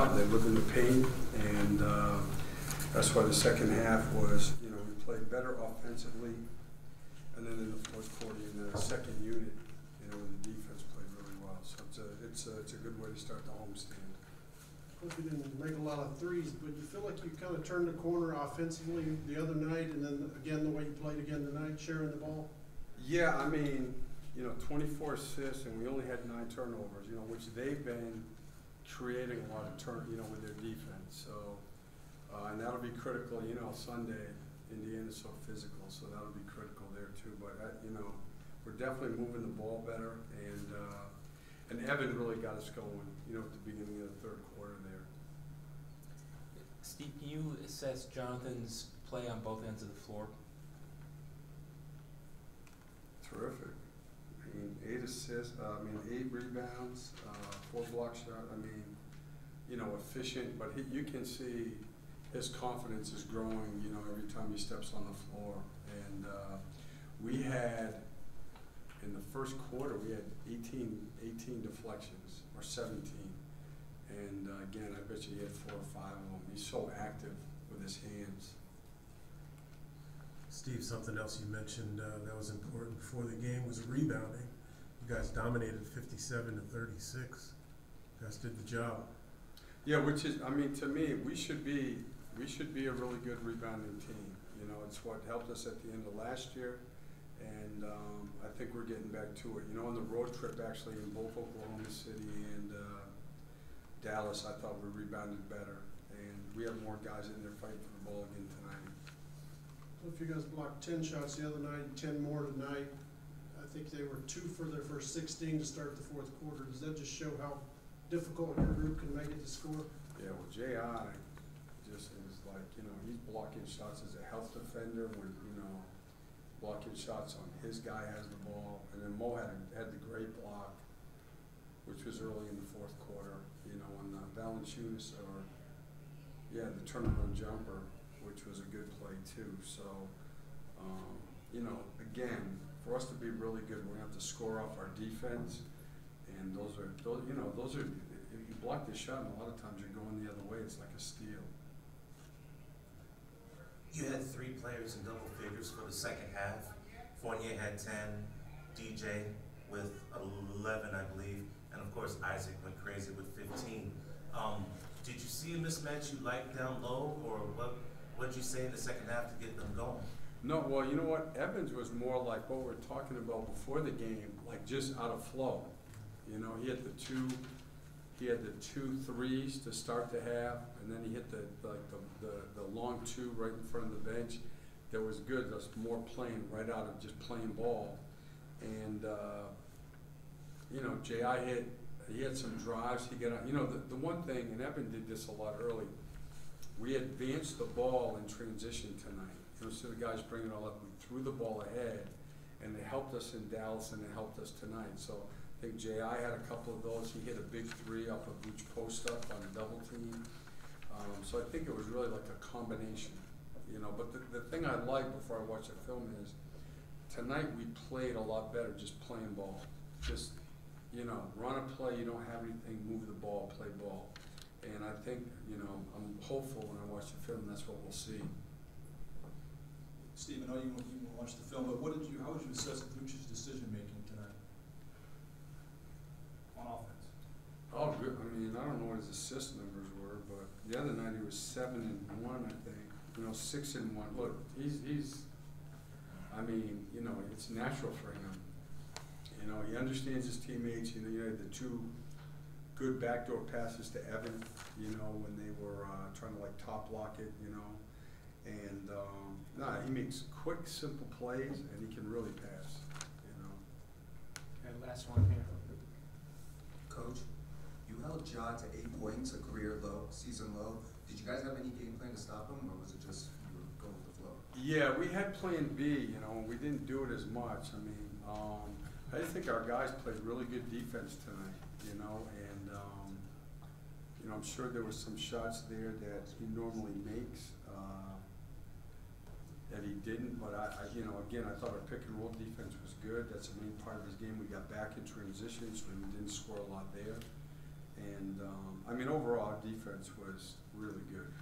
out, they live in the paint, and uh, that's why the second half was, you know, we played better offensively, and then in the fourth quarter, in the second unit, you know, the defense played really well. So it's a, it's a, it's a good way to start the homestand. Coach, you didn't make a lot of threes, but you feel like you kind of turned the corner offensively the other night, and then again, the way you played again tonight, sharing the ball? Yeah, I mean, you know, 24 assists, and we only had nine turnovers, you know, which they've been creating a lot of turn, you know, with their defense. So, uh, and that'll be critical, you know, Sunday, Indiana's so physical, so that'll be critical there too. But, uh, you know, we're definitely moving the ball better, and, uh, and Evan really got us going, you know, at the beginning of the third quarter there. Steve, can you assess Jonathan's play on both ends of the floor? Terrific. I mean, eight assists, uh, I mean, eight rebounds, uh, four block shot, I mean, you know, efficient, but he, you can see his confidence is growing, you know, every time he steps on the floor. And, uh, we had, in the first quarter, we had 18, 18 deflections, or seventeen. And, uh, again, I bet you he had four or five of them. He's so active with his hands. Steve, something else you mentioned uh, that was important before the game was rebounding. You guys dominated 57 to 36. You guys did the job. Yeah, which is, I mean, to me, we should be, we should be a really good rebounding team. You know, it's what helped us at the end of last year, and um, I think we're getting back to it. You know, on the road trip, actually, in both Oklahoma City and uh, Dallas, I thought we rebounded better, and we have more guys in there fighting for the ball again tonight. So if you guys blocked ten shots the other night, ten more tonight, I think they were two for their first sixteen to start the fourth quarter. Does that just show how difficult your group can make it to score? Yeah, well, J.I. just is like, you know, he's blocking shots as a help defender when, you know, blocking shots on his guy has the ball. And then Mo had, had the great block, which was early in the fourth quarter, you know, on the Valanciunas or, yeah, the turnaround jumper, which was a good play too. So, um, you know, again, for us to be really good, we're gonna have to score off our defense. And those are, those, you know, those are, if you block the shot, and a lot of times you're going the other way, it's like a steal. You had three players in double figures for the second half. Fournier had ten, DJ with eleven, I believe, and of course Isaac went crazy with fifteen. Um, did you see a mismatch you liked down low, or what? What'd you say in the second half to get them going? No, well, you know what? Evans was more like what we we're talking about before the game, like just out of flow. You know, he had the two, he had the two threes to start the half, and then he hit the like the, the, the long two right in front of the bench. That was good. That's more playing right out of just playing ball, and uh, you know, Ji hit. He had some drives. He got, you know, the, the one thing, and Evan did this a lot early. We advanced the ball in transition tonight. You know, so the guys bring it all up. We threw the ball ahead, and it helped us in Dallas, and it helped us tonight. So I think Ji had a couple of those. He hit a big three off of each post up on a double team. Um, so I think it was really like a combination, you know. But the, the thing I like before I watch the film is tonight we played a lot better just playing ball. Just, you know, run a play, you don't have anything, move the ball, play ball. And I think, you know, I'm hopeful when I watch the film, that's what we'll see. Steve, I know you, you watched the film, but what did you, how would you assess Vooch's decision-making tonight? On offense? Oh, good. I mean, I don't know what his assist numbers were, but the other night he was seven and one, I think. You know, six and one. Look, he's he's. I mean, you know, it's natural for him. You know, he understands his teammates. You know, you had the two good backdoor passes to Evan. You know, when they were uh, trying to like top lock it. You know, and um, nah, he makes quick, simple plays, and he can really pass. You know. And last one here. Coach, you held Ja to eight points, a career low, season low. Did you guys have any game plan to stop him, or was it just you were going with the flow? Yeah, we had Plan B, you know, we didn't do it as much. I mean, um, I think our guys played really good defense tonight, you know, and um, you know, I'm sure there were some shots there that he normally makes uh, that he didn't. But I, I, you know, again, I thought our pick and roll defense was good. That's the main part of his game. We got back in transition, so we didn't score a lot there. And um, I mean. overall, our defense was really good.